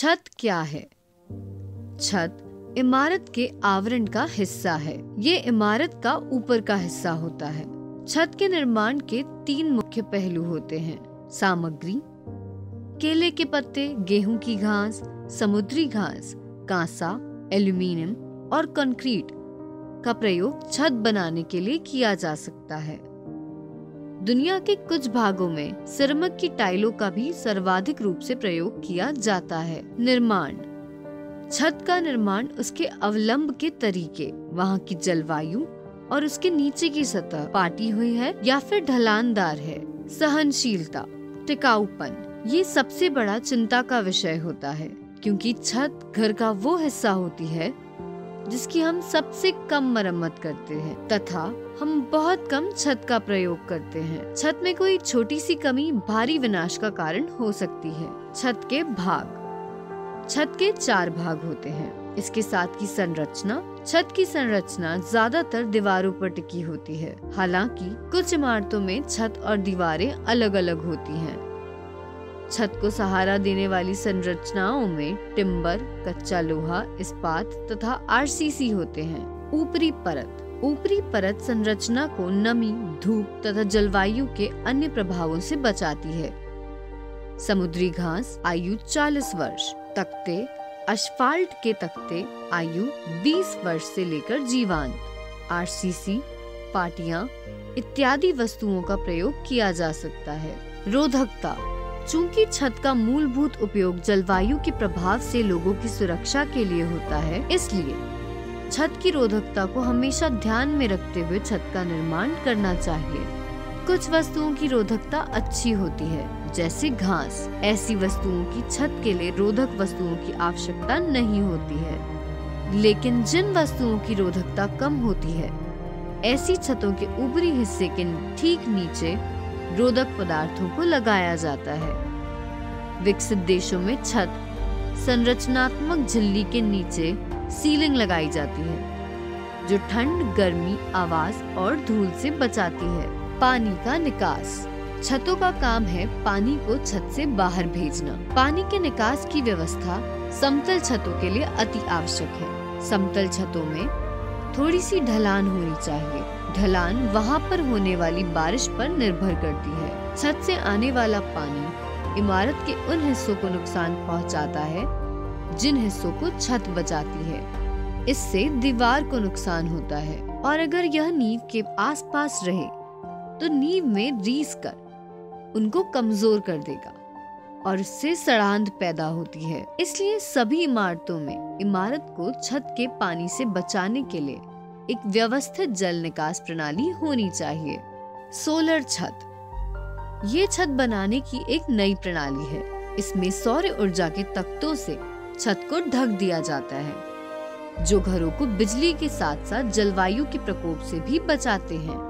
छत क्या है? छत इमारत के आवरण का हिस्सा है। ये इमारत का ऊपर का हिस्सा होता है। छत के निर्माण के तीन मुख्य पहलू होते हैं। सामग्री, केले के पत्ते, गेहूँ की घास, समुद्री घास, कांसा, एल्यूमिनियम और कंक्रीट का प्रयोग छत बनाने के लिए किया जा सकता है। दुनिया के कुछ भागों में सिरमक की टाइलों का भी सर्वाधिक रूप से प्रयोग किया जाता है। निर्माण। छत का निर्माण उसके अवलंब के तरीके, वहाँ की जलवायु और उसके नीचे की सतह, पाटी हुई है या फिर ढलानदार है। सहनशीलता। टिकाऊपन। ये सबसे बड़ा चिंता का विषय होता है, क्योंकि छत घर का वो हिस्सा होती है जिसकी हम सबसे कम मरम्मत करते हैं, तथा हम बहुत कम छत का प्रयोग करते हैं। छत में कोई छोटी सी कमी भारी विनाश का कारण हो सकती है। छत के भाग। छत के चार भाग होते हैं। इसके साथ की संरचना, छत की संरचना ज़्यादातर दीवारों पर टिकी होती है। हालाँकि, कुछ इमारतों में छत और दीवारें अलग अलग होती हैं। छत को सहारा देने वाली संरचनाओं में टिम्बर, कच्चा लोहा, इस्पात तथा आरसीसी होते हैं। ऊपरी परत। ऊपरी परत संरचना को नमी, धूप तथा जलवायु के अन्य प्रभावों से बचाती है। समुद्री घास, आयु 40 वर्ष तख्ते अशफाल्ट के तख्ते आयु 20 वर्ष से लेकर जीवांत। आरसीसी पाटियाँ, इत्यादि वस्तुओं का प्रयोग किया जा सकता है। रोधकता। चूँकि छत का मूलभूत उपयोग जलवायु के प्रभाव से लोगों की सुरक्षा के लिए होता है, इसलिए छत की रोधकता को हमेशा ध्यान में रखते हुए छत का निर्माण करना चाहिए। कुछ वस्तुओं की रोधकता अच्छी होती है, जैसे घास। ऐसी वस्तुओं की छत के लिए रोधक वस्तुओं की आवश्यकता नहीं होती है। लेकिन जिन वस्तुओं की रोधकता कम होती है, ऐसी छतों के ऊपरी हिस्से के ठीक नीचे रोधक पदार्थों को लगाया जाता है। विकसित देशों में छत, संरचनात्मक झिल्ली के नीचे सीलिंग लगाई जाती है, जो ठंड, गर्मी, आवाज़ और धूल से बचाती है। पानी का निकास। छतों का काम है पानी को छत से बाहर भेजना। पानी के निकास की व्यवस्था समतल छतों के लिए अति आवश्यक है। समतल छतों में थोड़ी सी ढलान होनी चाहिए। ढलान वहाँ पर होने वाली बारिश पर निर्भर करती है। छत से आने वाला पानी इमारत के उन हिस्सों को नुकसान पहुँचाता है, जिन हिस्सों को छत बचाती है। इससे दीवार को नुकसान होता है और अगर यह नींव के आसपास रहे तो नींव में रीस कर उनको कमज़ोर कर देगा और इससे सड़ांध पैदा होती है। इसलिए सभी इमारतों में इमारत को छत के पानी से बचाने के लिए एक व्यवस्थित जल निकास प्रणाली होनी चाहिए। सोलर छत। ये छत बनाने की एक नई प्रणाली है। इसमें सौर ऊर्जा के तख्तों से छत को ढक दिया जाता है, जो घरों को बिजली के साथ साथ जलवायु के प्रकोप से भी बचाते हैं।